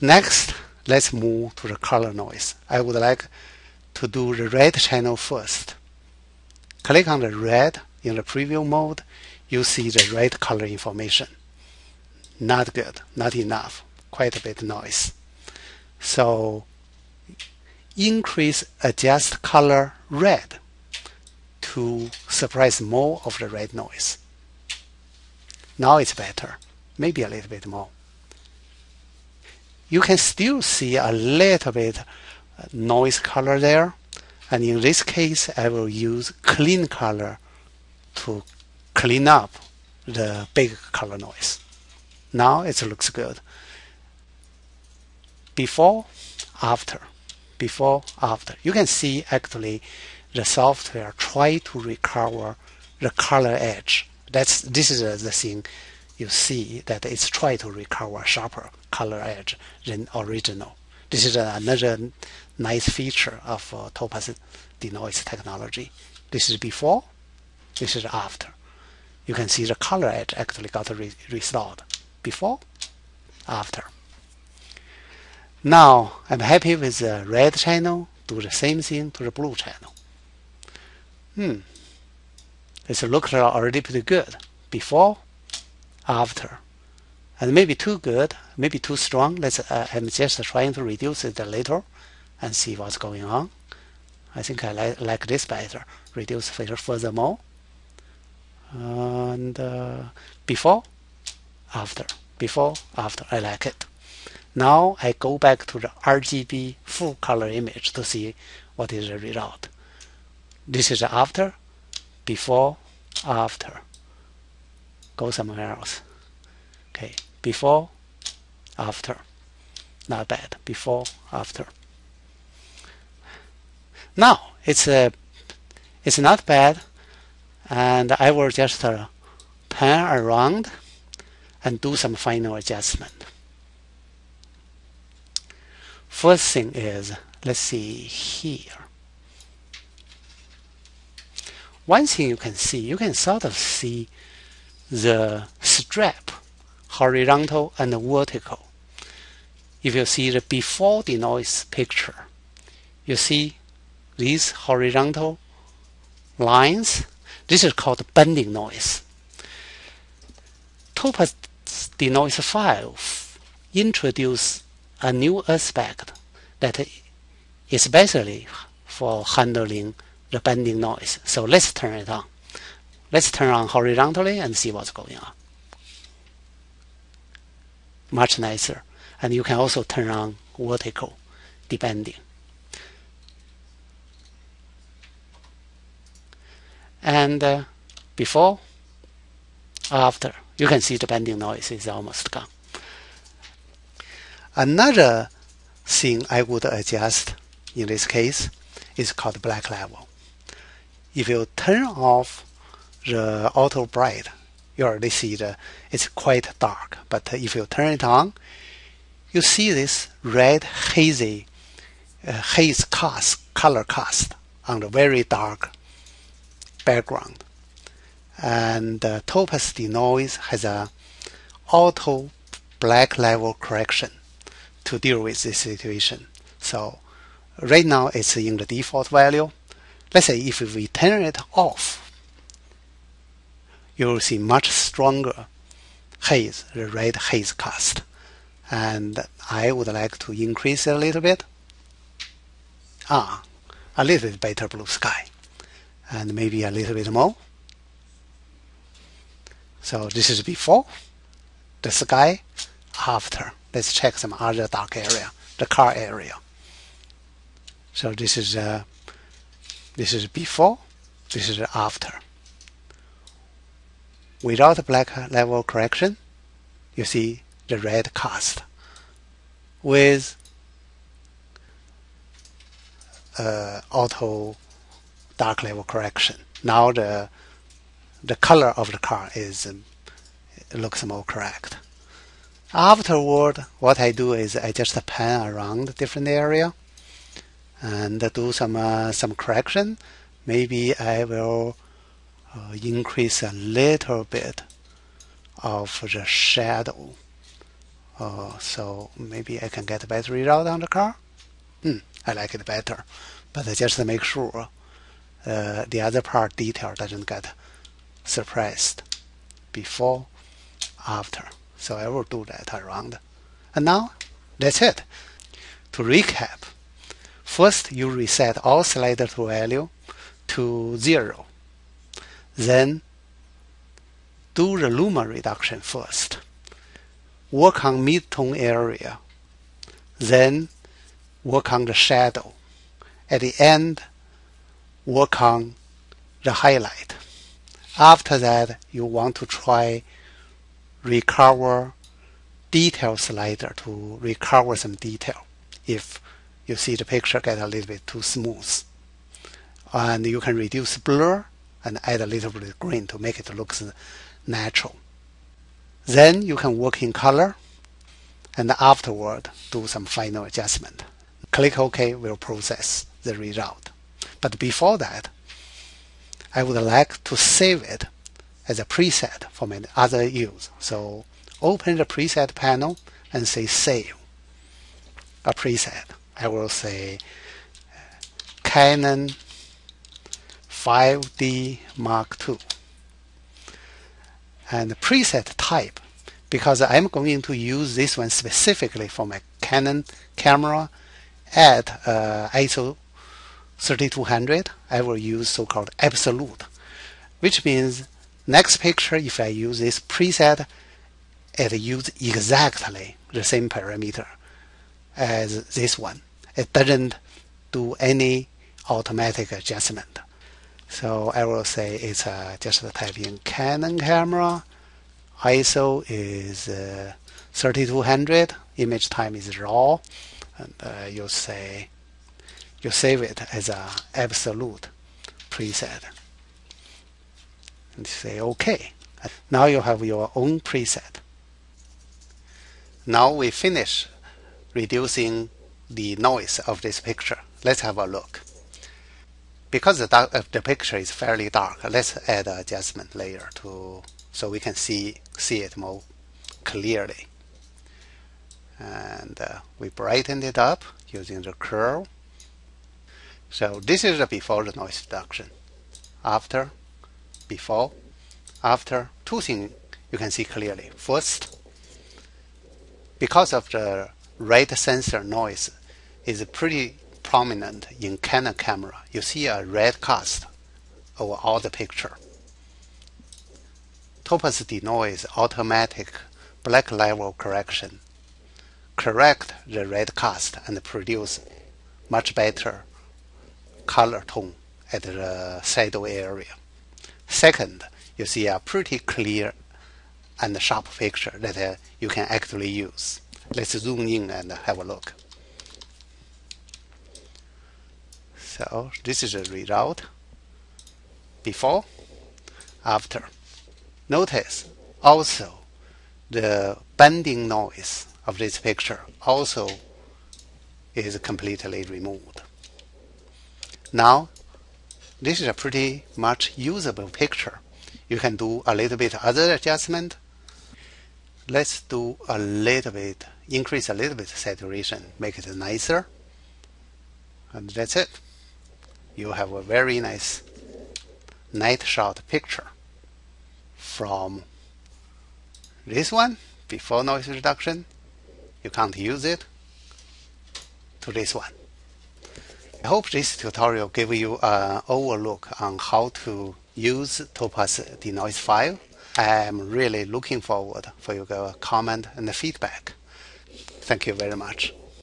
Next, let's move to the color noise. I would like to do the red channel first. Click on the red in the preview mode, you see the red color information. Not good, not enough, quite a bit noise. So increase adjust color red to suppress more of the red noise. Now it's better, maybe a little bit more. You can still see a little bit noise color there. And in this case, I will use clean color to clean up the big color noise. Now it looks good. Before, after, before, after. You can see actually the software try to recover the color edge. That's this is the thing you see that it's try to recover sharper color edge than original. This is another nice feature of uh, Topaz denoise technology. This is before, this is after. You can see the color edge actually got re restored. Before, after. Now I'm happy with the red channel. Do the same thing to the blue channel. Hmm. It's looked already pretty good. Before, after. And maybe too good, maybe too strong. Let's. Uh, I'm just trying to reduce it a little and see what's going on. I think I li like this better. Reduce furthermore. And uh, before, after, before, after, I like it. Now I go back to the RGB full color image to see what is the result. This is after, before, after. Go somewhere else. Okay, before, after. Not bad. Before, after. Now it's a, uh, it's not bad, and I will just uh, pan around and do some final adjustment. First thing is, let's see here. One thing you can see, you can sort of see the strap, horizontal and vertical. If you see the before denoise picture, you see these horizontal lines. This is called banding noise. Topaz denoise 5 introduce a new aspect that is basically for handling the banding noise. So let's turn it on. Let's turn on horizontally and see what's going on. Much nicer. And you can also turn on vertical, depending. and uh, before after you can see the banding noise is almost gone another thing I would adjust in this case is called black level if you turn off the auto bright you already see the it's quite dark but if you turn it on you see this red hazy uh, haze cast color cast on the very dark background. And uh, Topaz Denoise has a auto black level correction to deal with this situation. So right now it's in the default value. Let's say if we turn it off, you'll see much stronger haze, the red haze cast. And I would like to increase it a little bit. Ah, a little bit better blue sky and maybe a little bit more. So this is before the sky, after. Let's check some other dark area, the car area. So this is uh, this is before, this is after. Without black level correction, you see the red cast. With uh, auto dark level correction. Now the the color of the car is um, looks more correct. Afterward, what I do is I just pan around different area and do some uh, some correction. Maybe I will uh, increase a little bit of the shadow Uh, so maybe I can get a better result on the car. Hmm, I like it better, but just to make sure uh, the other part detail doesn't get suppressed before, after. So I will do that around. And now that's it. To recap, first you reset all slider to value to zero. Then do the luma reduction first. Work on mid-tone area. Then work on the shadow. At the end, work on the highlight. After that, you want to try recover detail slider to recover some detail if you see the picture get a little bit too smooth. And you can reduce blur and add a little bit of green to make it look natural. Then you can work in color and afterward do some final adjustment. Click OK will process the result. But before that, I would like to save it as a preset for my other use. So open the preset panel and say save a preset. I will say Canon 5D Mark II. And the preset type, because I'm going to use this one specifically for my Canon camera at uh, ISO 3200, I will use so-called absolute, which means next picture, if I use this preset, it use exactly the same parameter as this one. It doesn't do any automatic adjustment. So I will say it's uh, just type in Canon camera. ISO is uh, 3200. Image time is raw. And uh, you'll say you save it as an absolute preset. And say OK. Now you have your own preset. Now we finish reducing the noise of this picture. Let's have a look. Because the, dark, uh, the picture is fairly dark, let's add an adjustment layer to so we can see see it more clearly. And uh, we brightened it up using the curve. So this is the before the noise reduction. After, before, after, two things you can see clearly. First, because of the red sensor noise is pretty prominent in Canon camera. You see a red cast over all the picture. Topaz denoise automatic black level correction correct the red cast and produce much better color tone at the shadow area. Second, you see a pretty clear and sharp picture that uh, you can actually use. Let's zoom in and have a look. So this is the result before, after. Notice also the banding noise of this picture also is completely removed. Now, this is a pretty much usable picture. You can do a little bit other adjustment. Let's do a little bit, increase a little bit saturation, make it nicer. And that's it. You have a very nice night shot picture from this one before noise reduction. You can't use it to this one. I hope this tutorial gave you an overlook on how to use Topaz denoise 5. I am really looking forward for your comment and feedback. Thank you very much.